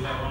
yeah.